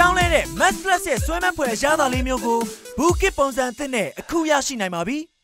ပြောင်းလဲတဲ့ Max Plus ရဲ့ဆွဲမဖွယ်ရတာလေးမျိုးကို Bookit ပုံစံအသစ်နဲ့အခုရရှိနိုင်ပါပြီ။